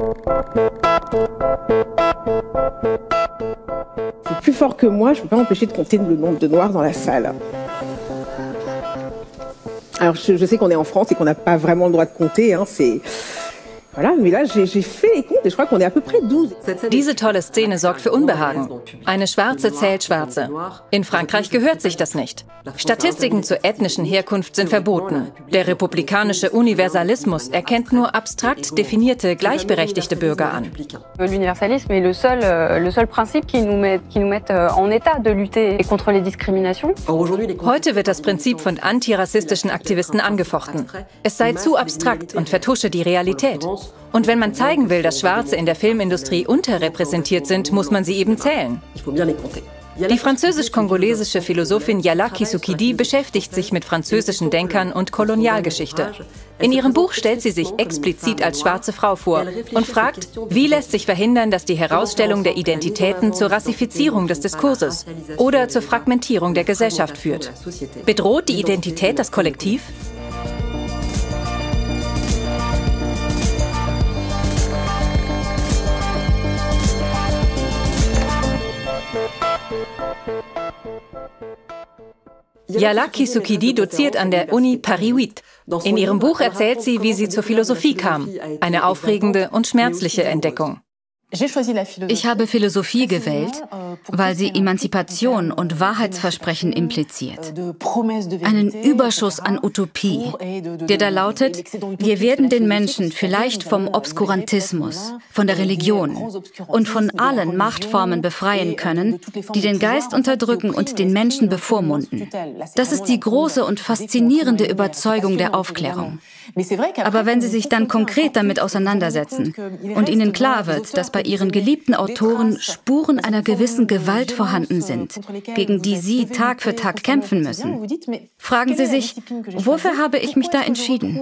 C'est plus fort que moi, je ne peux pas empêcher de compter le nombre de noirs dans la salle. Alors je, je sais qu'on est en France et qu'on n'a pas vraiment le droit de compter, hein, c'est Diese tolle Szene sorgt für Unbehagen. Eine Schwarze zählt Schwarze. In Frankreich gehört sich das nicht. Statistiken zur ethnischen Herkunft sind verboten. Der republikanische Universalismus erkennt nur abstrakt definierte, gleichberechtigte Bürger an. L'universalisme est le seul, euh, le seul principe qui nous met, qui nous met euh, en état de lutter contre les discriminations. Heute wird das Prinzip von antirassistischen Aktivisten angefochten. Es sei zu abstrakt und vertusche die Realität. Und wenn man zeigen will, dass Schwarze in der Filmindustrie unterrepräsentiert sind, muss man sie eben zählen. Die französisch-kongolesische Philosophin Yala Kisukidi beschäftigt sich mit französischen Denkern und Kolonialgeschichte. In ihrem Buch stellt sie sich explizit als schwarze Frau vor und fragt, wie lässt sich verhindern, dass die Herausstellung der Identitäten zur Rassifizierung des Diskurses oder zur Fragmentierung der Gesellschaft führt. Bedroht die Identität das Kollektiv? Yala Kisukidi doziert an der Uni Paris 8. In ihrem Buch erzählt sie, wie sie zur Philosophie kam. Eine aufregende und schmerzliche Entdeckung. Ich habe Philosophie gewählt, weil sie Emanzipation und Wahrheitsversprechen impliziert. Einen Überschuss an Utopie, der da lautet, wir werden den Menschen vielleicht vom Obskurantismus, von der Religion und von allen Machtformen befreien können, die den Geist unterdrücken und den Menschen bevormunden. Das ist die große und faszinierende Überzeugung der Aufklärung. Aber wenn Sie sich dann konkret damit auseinandersetzen und Ihnen klar wird, dass bei Ihren geliebten Autoren Spuren einer gewissen Gewalt vorhanden sind, gegen die Sie Tag für Tag kämpfen müssen, fragen Sie sich, wofür habe ich mich da entschieden?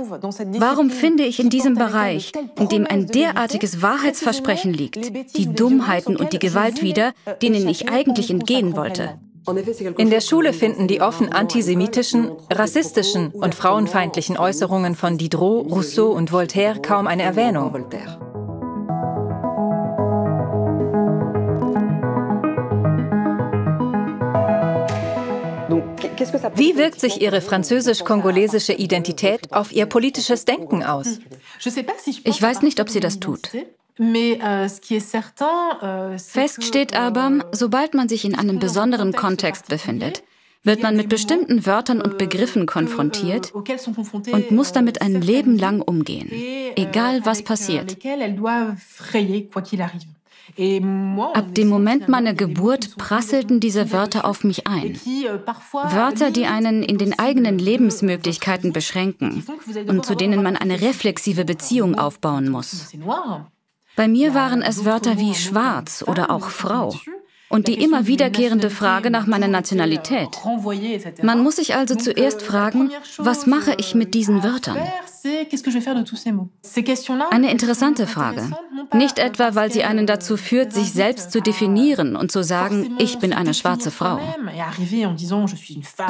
Warum finde ich in diesem Bereich, in dem ein derartiges Wahrheitsversprechen liegt, die Dummheiten und die Gewalt wieder, denen ich eigentlich entgehen wollte? In der Schule finden die offen antisemitischen, rassistischen und frauenfeindlichen Äußerungen von Diderot, Rousseau und Voltaire kaum eine Erwähnung. Wie wirkt sich Ihre französisch-kongolesische Identität auf Ihr politisches Denken aus? Ich weiß nicht, ob sie das tut. Fest steht aber, sobald man sich in einem besonderen Kontext befindet, wird man mit bestimmten Wörtern und Begriffen konfrontiert und muss damit ein Leben lang umgehen, egal was passiert. Ab dem Moment meiner Geburt prasselten diese Wörter auf mich ein. Wörter, die einen in den eigenen Lebensmöglichkeiten beschränken und zu denen man eine reflexive Beziehung aufbauen muss. Bei mir waren es Wörter wie schwarz oder auch Frau. Und die immer wiederkehrende Frage nach meiner Nationalität. Man muss sich also zuerst fragen, was mache ich mit diesen Wörtern? Eine interessante Frage. Nicht etwa, weil sie einen dazu führt, sich selbst zu definieren und zu sagen, ich bin eine schwarze Frau,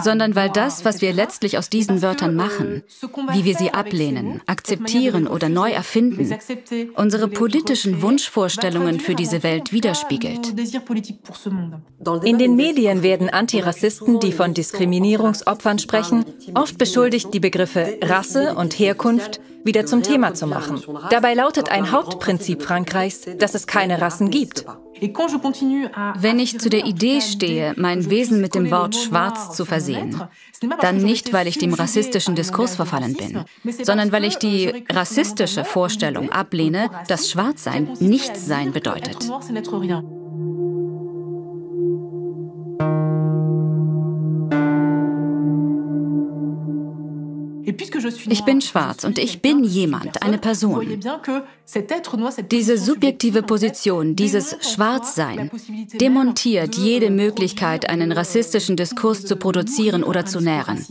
sondern weil das, was wir letztlich aus diesen Wörtern machen, wie wir sie ablehnen, akzeptieren oder neu erfinden, unsere politischen Wunschvorstellungen für diese Welt widerspiegelt. In den Medien werden Antirassisten, die von Diskriminierungsopfern sprechen, oft beschuldigt, die Begriffe Rasse und Herkunft wieder zum Thema zu machen. Dabei lautet ein Hauptprinzip Frankreichs, dass es keine Rassen gibt. Wenn ich zu der Idee stehe, mein Wesen mit dem Wort schwarz zu versehen, dann nicht, weil ich dem rassistischen Diskurs verfallen bin, sondern weil ich die rassistische Vorstellung ablehne, dass Schwarzsein Nichtsein bedeutet. Ich bin schwarz und ich bin jemand, eine Person. Diese subjektive Position, dieses Schwarzsein, demontiert jede Möglichkeit, einen rassistischen Diskurs zu produzieren oder zu nähren.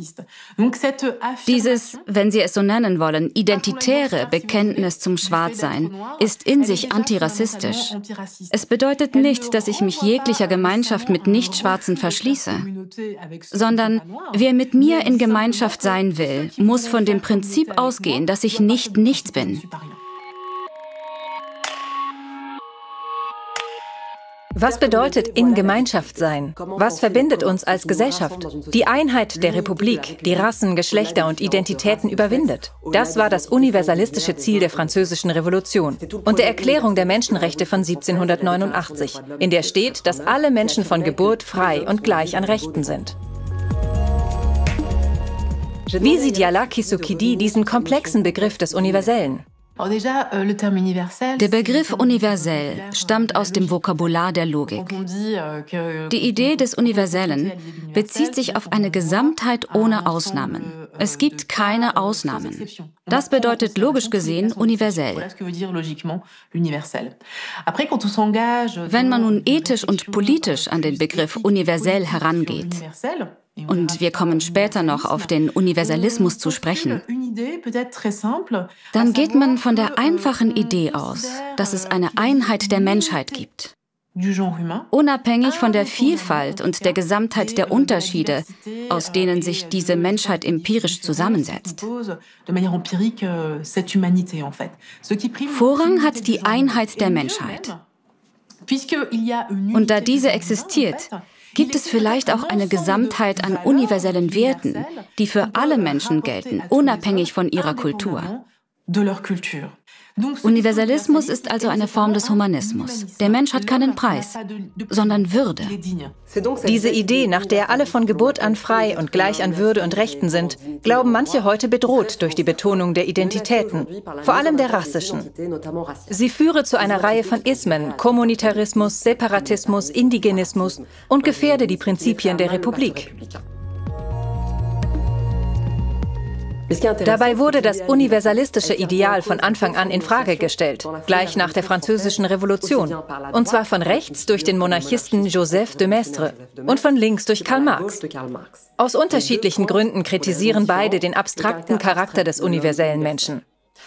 Dieses, wenn Sie es so nennen wollen, identitäre Bekenntnis zum Schwarzsein ist in sich antirassistisch. Es bedeutet nicht, dass ich mich jeglicher Gemeinschaft mit Nichtschwarzen verschließe, sondern wer mit mir in Gemeinschaft sein will, muss von dem Prinzip ausgehen, dass ich nicht nichts bin. Was bedeutet in Gemeinschaft sein? Was verbindet uns als Gesellschaft? Die Einheit der Republik, die Rassen, Geschlechter und Identitäten überwindet. Das war das universalistische Ziel der Französischen Revolution und der Erklärung der Menschenrechte von 1789, in der steht, dass alle Menschen von Geburt frei und gleich an Rechten sind. Wie sieht Yala Kisukidi diesen komplexen Begriff des Universellen? Euh, der Begriff universell stammt aus dem Vokabular der Logik. Euh, Die Idee des Universellen bezieht sich auf eine Gesamtheit ohne Ausnahmen. Euh, es gibt keine Ausnahmen. Das bedeutet logisch gesehen universell. Wenn man nun ethisch und politisch an den Begriff universell herangeht, und wir kommen später noch auf den Universalismus zu sprechen, dann geht man von der einfachen Idee aus, dass es eine Einheit der Menschheit gibt. Unabhängig von der Vielfalt und der Gesamtheit der Unterschiede, aus denen sich diese Menschheit empirisch zusammensetzt. Vorrang hat die Einheit der Menschheit. Und da diese existiert, Gibt es vielleicht auch eine Gesamtheit an universellen Werten, die für alle Menschen gelten, unabhängig von ihrer Kultur? Universalismus ist also eine Form des Humanismus. Der Mensch hat keinen Preis, sondern Würde. Diese Idee, nach der alle von Geburt an frei und gleich an Würde und Rechten sind, glauben manche heute bedroht durch die Betonung der Identitäten, vor allem der rassischen. Sie führe zu einer Reihe von Ismen, Kommunitarismus, Separatismus, Indigenismus und gefährde die Prinzipien der Republik. Dabei wurde das universalistische Ideal von Anfang an in Frage gestellt, gleich nach der Französischen Revolution, und zwar von rechts durch den Monarchisten Joseph de Maistre und von links durch Karl Marx. Aus unterschiedlichen Gründen kritisieren beide den abstrakten Charakter des universellen Menschen.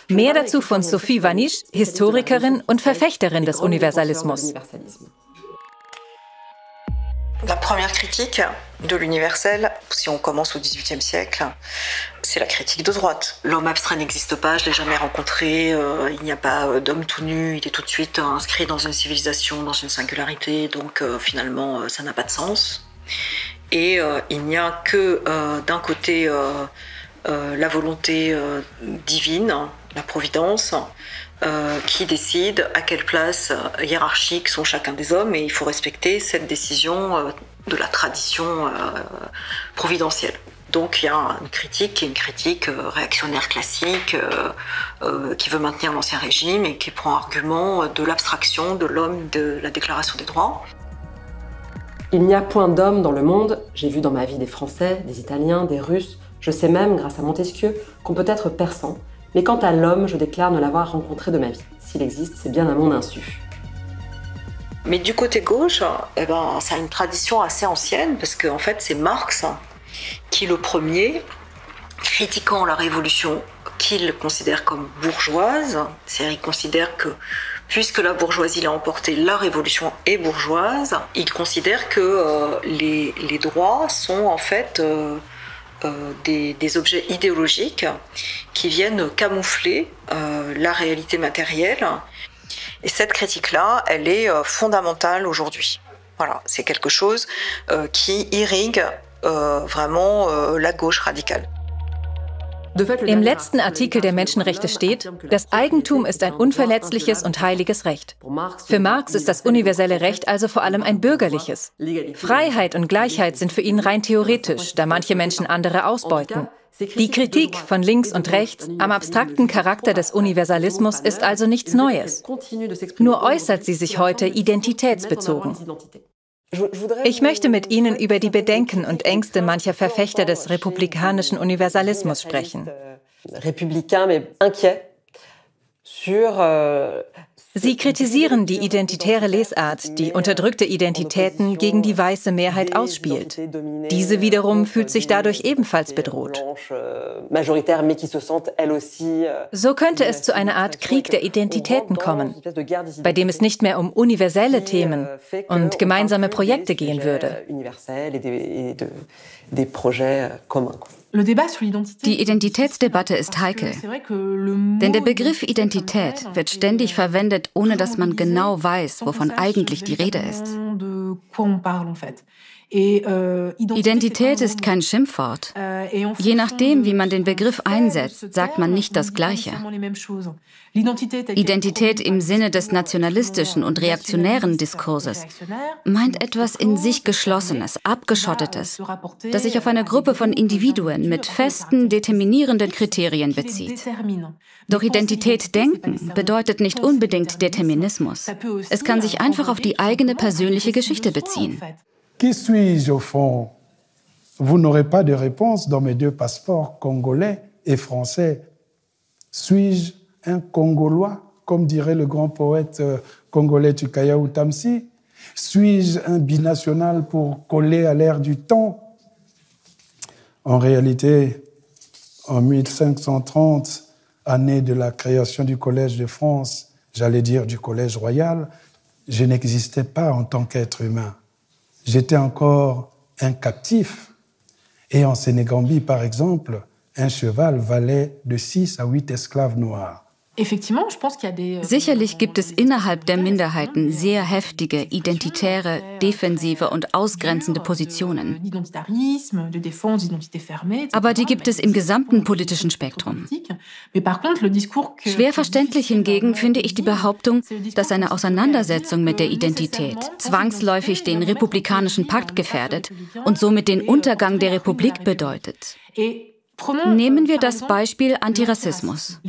Mehr dazu von Sophie Vanisch, Historikerin und Verfechterin des Universalismus. La première critique de l'universel, si on commence au XVIIIe siècle, c'est la critique de droite. L'homme abstrait n'existe pas, je l'ai jamais rencontré, euh, il n'y a pas euh, d'homme tout nu, il est tout de suite inscrit dans une civilisation, dans une singularité, donc euh, finalement ça n'a pas de sens. Et il n'y a que d'un côté la volonté divine, la providence, euh, qui décide à quelle place euh, hiérarchique sont chacun des hommes et il faut respecter cette décision euh, de la tradition providentielle. Donc il y a une critique qui est une critique réactionnaire classique qui veut maintenir l'ancien régime et qui prend argument de l'abstraction de l'homme de la Déclaration des droits. Il n'y a point d'homme dans le monde, j'ai vu dans ma vie des Français, des Italiens, des Russes, je sais même, grâce à Montesquieu, qu'on peut être persan, mais quant à l'homme, je déclare ne l'avoir rencontré de ma vie. S'il existe, c'est bien à mon insu. Mais du côté gauche, eh ben, ça a une tradition assez ancienne, parce qu'en en fait, c'est Marx qui, le premier, critiquant la révolution qu'il considère comme bourgeoise, c'est-à-dire il considère que puisque la bourgeoisie l'a emporté, la révolution est bourgeoise, il considère que euh, les, droits sont en fait euh, des, des, objets idéologiques qui viennent camoufler euh, la réalité matérielle. Et cette critique-là, elle est euh, fondamentale aujourd'hui. Voilà, c'est quelque chose euh, qui irrigue euh, vraiment euh, la gauche radicale. Im letzten Artikel der Menschenrechte steht, das Eigentum ist ein unverletzliches und heiliges Recht. Für Marx ist das universelle Recht also vor allem ein bürgerliches. Freiheit und Gleichheit sind für ihn rein theoretisch, da manche Menschen andere ausbeuten. Die Kritik von links und rechts am abstrakten Charakter des Universalismus ist also nichts Neues. Nur äußert sie sich heute identitätsbezogen. Ich möchte mit Ihnen über die Bedenken und Ängste mancher Verfechter des republikanischen Universalismus sprechen. Sie kritisieren die identitäre Lesart, die unterdrückte Identitäten gegen die weiße Mehrheit ausspielt. Diese wiederum fühlt sich dadurch ebenfalls bedroht. So könnte es zu einer Art Krieg der Identitäten kommen, bei dem es nicht mehr um universelle Themen und gemeinsame Projekte gehen würde. Die Identitätsdebatte ist heikel. Denn der Begriff Identität wird ständig verwendet, ohne dass man genau weiß, wovon eigentlich die Rede ist. Euh, Identität ist kein Schimpfwort. Euh, Je nachdem, wie man den Begriff einsetzt, sagt man nicht das Gleiche. Identität im Sinne des nationalistischen und reaktionären Diskurses meint etwas in sich Geschlossenes, Abgeschottetes, das sich auf eine Gruppe von Individuen mit festen, determinierenden Kriterien bezieht. Doch Identität denken bedeutet nicht unbedingt Determinismus. Es kann sich einfach auf die eigene persönliche Geschichte beziehen. Qui suis-je au fond? Vous n'aurez pas de réponse dans mes deux passeports congolais et français. Suis-je un Congolois, comme dirait le grand poète euh, congolais Tukaya Tamsi Suis-je un binational pour coller à l'ère du temps? En réalité, en 1530, année de la création du Collège de France, j'allais dire du Collège royal, je n'existais pas en tant qu'être humain j'étais encore un captif. Et en Sénégambie, par exemple, un cheval valait de 6 à 8 esclaves noirs. Euh, Sicherlich gibt es innerhalb der Minderheiten sehr heftige, identitäre, defensive und ausgrenzende Positionen. Aber die gibt es im gesamten politischen Spektrum. Schwer verständlich hingegen finde ich die Behauptung, dass eine Auseinandersetzung mit der Identität zwangsläufig den republikanischen Pakt gefährdet und somit den Untergang der Republik bedeutet. Nehmen wir das Beispiel Antirassismus.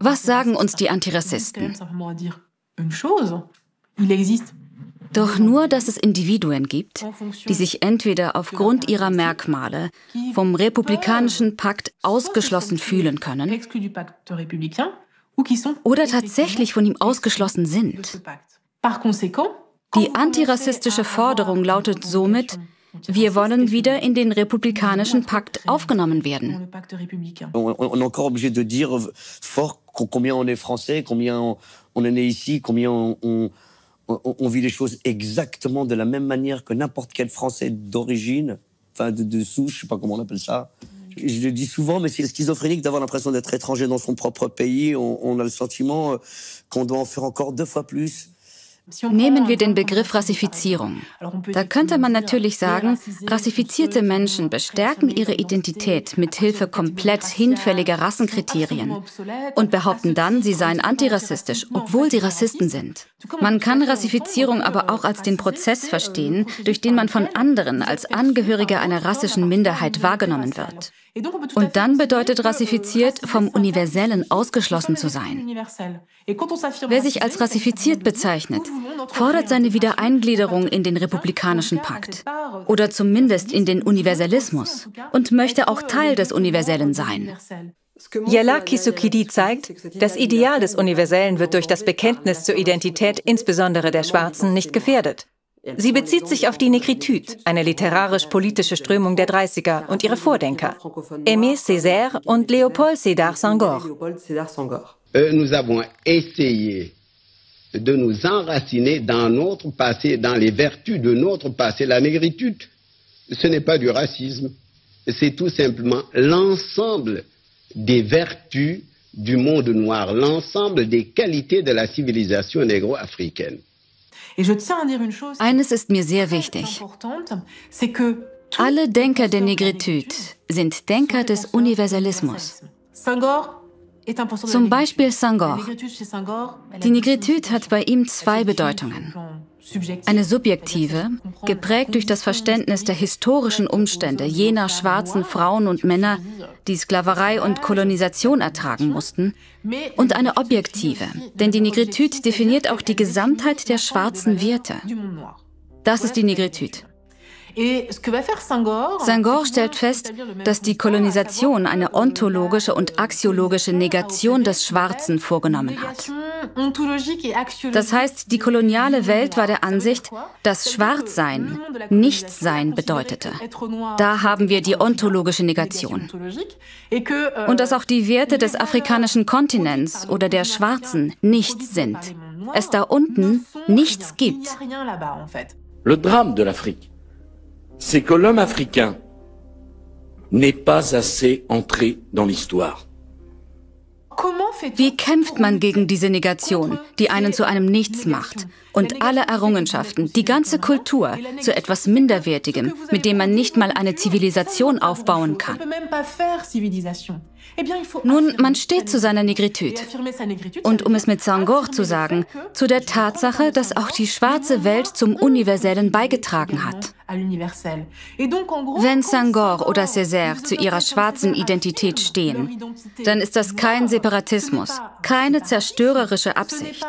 Was sagen uns die Antirassisten? Doch nur, dass es Individuen gibt, die sich entweder aufgrund ihrer Merkmale vom republikanischen Pakt ausgeschlossen fühlen können oder tatsächlich von ihm ausgeschlossen sind. Die antirassistische Forderung lautet somit, wir wollen wieder in den republikanischen Pakt aufgenommen werden. On est encore obligé de dire fort combien on est français, combien on est né ici, combien on, vit les choses exactement de la même manière que n'importe quel Français d'origine, enfin de, de souche, je sais pas comment on appelle ça. Je le dis souvent, mais c'est schizophrénique d'avoir l'impression d'être étranger dans son propre pays. On, on a le sentiment euh, qu'on doit en faire encore deux fois plus. Nehmen wir den Begriff Rassifizierung. Da könnte man natürlich sagen, rassifizierte Menschen bestärken ihre Identität mit Hilfe komplett hinfälliger Rassenkriterien und behaupten dann, sie seien antirassistisch, obwohl sie Rassisten sind. Man kann Rassifizierung aber auch als den Prozess verstehen, durch den man von anderen als Angehöriger einer rassischen Minderheit wahrgenommen wird. Und dann bedeutet rassifiziert, vom Universellen ausgeschlossen zu sein. Wer sich als rassifiziert bezeichnet, fordert seine Wiedereingliederung in den Republikanischen Pakt oder zumindest in den Universalismus und möchte auch Teil des Universellen sein. Yala Kisukidi zeigt, das Ideal des Universellen wird durch das Bekenntnis zur Identität insbesondere der Schwarzen nicht gefährdet. Sie bezieht sich auf die Negritude, eine literarisch-politische Strömung der 30er und ihre Vordenker, Aimé Césaire und Léopold Sédar Senghor. Euh, nous avons essayé de nous enraciner dans notre passé, dans les vertus de notre passé. La négritude, ce n'est pas du racisme, c'est tout simplement l'ensemble des vertus du monde noir, l'ensemble des qualités de la civilisation négro-africaine. Eines ist mir sehr wichtig. Alle Denker der Negritude sind Denker des Universalismus. Zum Beispiel Sangor. Die Negritude hat bei ihm zwei Bedeutungen. Eine subjektive, geprägt durch das Verständnis der historischen Umstände jener schwarzen Frauen und Männer, die Sklaverei und Kolonisation ertragen mussten, und eine objektive, denn die Negritude definiert auch die Gesamtheit der schwarzen Werte. Das ist die Negritude. Senghor stellt fest, dass die Kolonisation eine ontologische und axiologische Negation des Schwarzen vorgenommen hat. Das heißt, die koloniale Welt war der Ansicht, dass Schwarzsein Nichtsein bedeutete. Da haben wir die ontologische Negation. Und dass auch die Werte des afrikanischen Kontinents oder der Schwarzen nichts sind. Es da unten nichts gibt. Le drame de l'Afrique c'est que l'homme africain n'est pas assez entré dans l'histoire. Wie kämpft man gegen diese Negation, die einen zu einem Nichts macht und alle Errungenschaften, die ganze Kultur zu etwas Minderwertigem, mit dem man nicht mal eine Zivilisation aufbauen kann? Nun, man steht zu seiner Negritude. Und um es mit Senghor zu sagen, zu der Tatsache, dass auch die schwarze Welt zum Universellen beigetragen hat. Wenn Senghor oder Césaire zu ihrer schwarzen Identität stehen, dann ist das kein Separatismus, keine zerstörerische Absicht,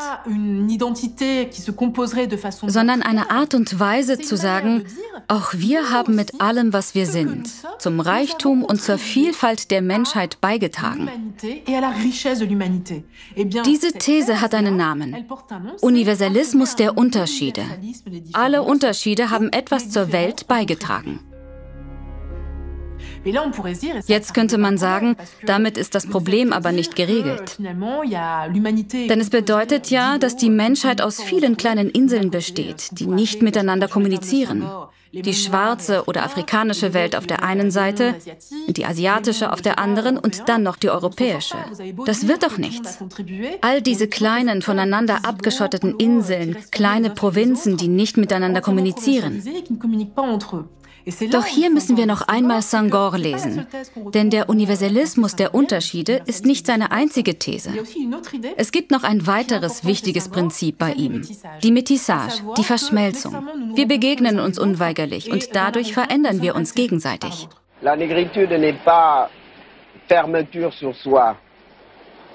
sondern eine Art und Weise zu sagen, auch wir haben mit allem, was wir sind, zum Reichtum und zur Vielfalt der Menschheit beigetragen. Eh Diese These hat einen Namen. Universalismus der Unterschiede. Alle Unterschiede haben etwas zur Welt beigetragen. Jetzt könnte man sagen, damit ist das Problem aber nicht geregelt. Denn es bedeutet ja, dass die Menschheit aus vielen kleinen Inseln besteht, die nicht miteinander kommunizieren die schwarze oder afrikanische Welt auf der einen Seite, die asiatische auf der anderen und dann noch die europäische. Das wird doch nichts. All diese kleinen, voneinander abgeschotteten Inseln, kleine Provinzen, die nicht miteinander kommunizieren. Doch hier müssen wir noch einmal Sangor lesen, denn der Universalismus der Unterschiede ist nicht seine einzige These. Es gibt noch ein weiteres wichtiges Prinzip bei ihm, die Métissage, die Verschmelzung. Wir begegnen uns unweigerlich und dadurch verändern wir uns gegenseitig. La négritude n'est pas fermeture sur soi,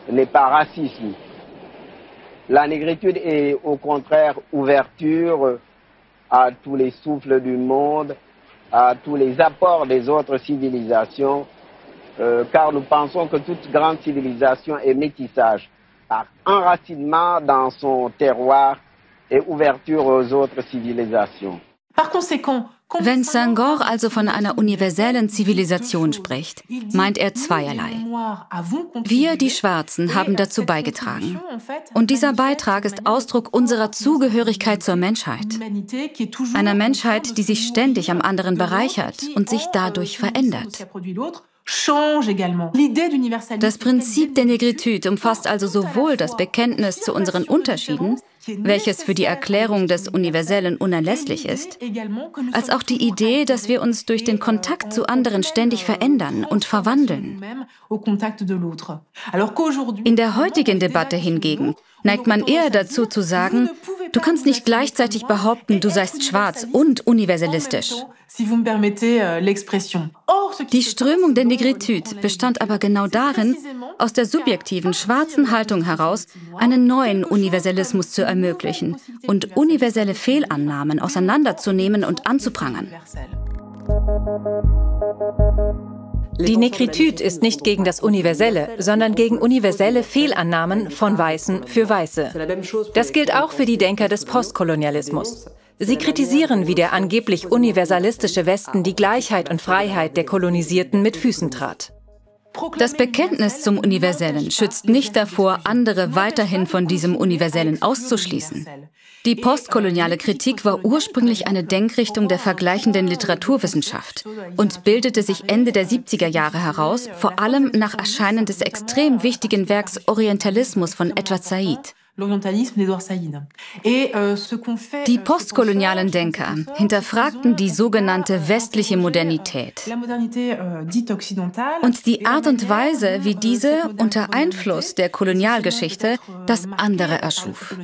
n'est pas racisme. La négritude est au contraire ouverture à tous les souffles du monde, à tous les apports des autres civilisations, euh, car nous pensons que toute grande civilisation est métissage, par enracinement dans son terroir et ouverture aux autres civilisations. Par conséquent, Wenn Senghor also von einer universellen Zivilisation spricht, meint er zweierlei. Wir, die Schwarzen, haben dazu beigetragen. Und dieser Beitrag ist Ausdruck unserer Zugehörigkeit zur Menschheit. Einer Menschheit, die sich ständig am anderen bereichert und sich dadurch verändert. Das Prinzip der Negritude umfasst also sowohl das Bekenntnis zu unseren Unterschieden, welches für die Erklärung des Universellen unerlässlich ist, als auch die Idee, dass wir uns durch den Kontakt zu anderen ständig verändern und verwandeln. In der heutigen Debatte hingegen neigt man eher dazu zu sagen, du kannst nicht gleichzeitig behaupten, du seist schwarz und universalistisch. Die Strömung der Negritude bestand aber genau darin, aus der subjektiven schwarzen Haltung heraus einen neuen Universalismus zu ermöglichen und universelle Fehlannahmen auseinanderzunehmen und anzuprangern. Die Negritude ist nicht gegen das Universelle, sondern gegen universelle Fehlannahmen von Weißen für Weiße. Das gilt auch für die Denker des Postkolonialismus. Sie kritisieren, wie der angeblich universalistische Westen die Gleichheit und Freiheit der Kolonisierten mit Füßen trat. Das Bekenntnis zum Universellen schützt nicht davor, andere weiterhin von diesem Universellen auszuschließen. Die postkoloniale Kritik war ursprünglich eine Denkrichtung der vergleichenden Literaturwissenschaft und bildete sich Ende der 70er Jahre heraus, vor allem nach Erscheinen des extrem wichtigen Werks Orientalismus von Edward Said. Euh, die postkolonialen Denker hinterfragten die sogenannte westliche Modernität euh, und die Art und Weise, wie diese unter Einfluss der Kolonialgeschichte das andere erschuf.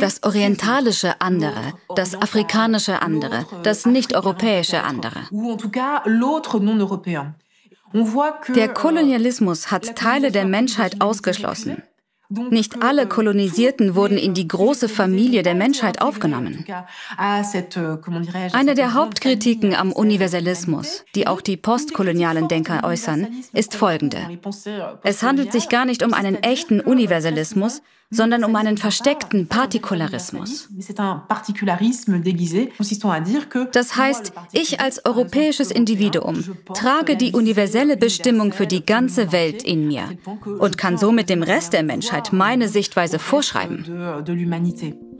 Das orientalische andere, das afrikanische andere, das nicht-europäische andere. Der euh, Kolonialismus hat Teile der Menschheit ausgeschlossen. Nicht alle Kolonisierten wurden in die große Familie der Menschheit aufgenommen. Eine der Hauptkritiken am Universalismus, die auch die postkolonialen Denker äußern, ist folgende. Es handelt sich gar nicht um einen echten Universalismus, sondern um einen versteckten Partikularismus. Das heißt, ich als europäisches Individuum trage die universelle Bestimmung für die ganze Welt in mir und kann somit dem Rest der Menschheit meine Sichtweise vorschreiben.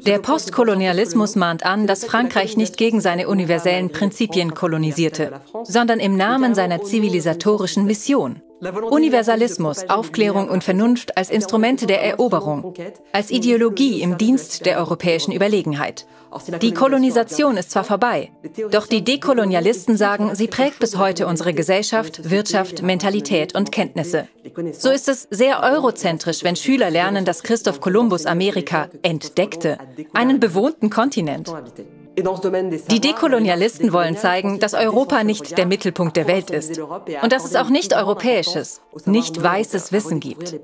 Der Postkolonialismus mahnt an, dass Frankreich nicht gegen seine universellen Prinzipien kolonisierte, sondern im Namen seiner zivilisatorischen Mission. Universalismus, Aufklärung und Vernunft als Instrumente der Eroberung, als Ideologie im Dienst der europäischen Überlegenheit. Die Kolonisation ist zwar vorbei, doch die Dekolonialisten sagen, sie prägt bis heute unsere Gesellschaft, Wirtschaft, Mentalität und Kenntnisse. So ist es sehr eurozentrisch, wenn Schüler lernen, dass Christoph Kolumbus Amerika entdeckte, einen bewohnten Kontinent. Die Dekolonialisten wollen zeigen, dass Europa nicht der Mittelpunkt der Welt ist und dass es auch nicht europäisches, nicht weißes Wissen gibt.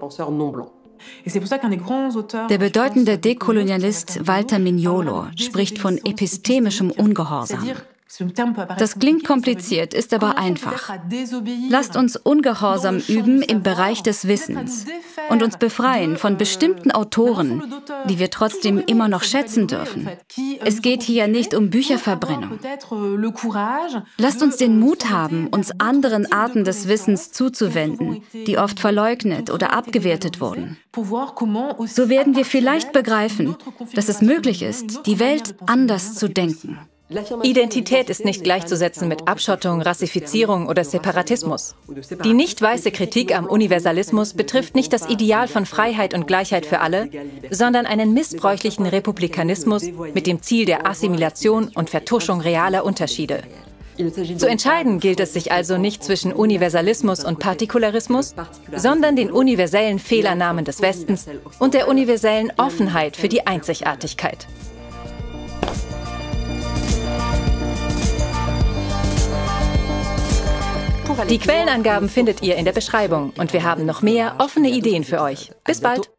Der bedeutende Dekolonialist Walter Mignolo spricht von epistemischem Ungehorsam. Das klingt kompliziert, ist aber einfach. Lasst uns Ungehorsam üben im Bereich des Wissens und uns befreien von bestimmten Autoren, die wir trotzdem immer noch schätzen dürfen. Es geht hier nicht um Bücherverbrennung. Lasst uns den Mut haben, uns anderen Arten des Wissens zuzuwenden, die oft verleugnet oder abgewertet wurden. So werden wir vielleicht begreifen, dass es möglich ist, die Welt anders zu denken. Identität ist nicht gleichzusetzen mit Abschottung, Rassifizierung oder Separatismus. Die nicht weiße Kritik am Universalismus betrifft nicht das Ideal von Freiheit und Gleichheit für alle, sondern einen missbräuchlichen Republikanismus mit dem Ziel der Assimilation und Vertuschung realer Unterschiede. Zu entscheiden gilt es sich also nicht zwischen Universalismus und Partikularismus, sondern den universellen Fehlernamen des Westens und der universellen Offenheit für die Einzigartigkeit. Die Quellenangaben findet ihr in der Beschreibung und wir haben noch mehr offene Ideen für euch. Bis bald!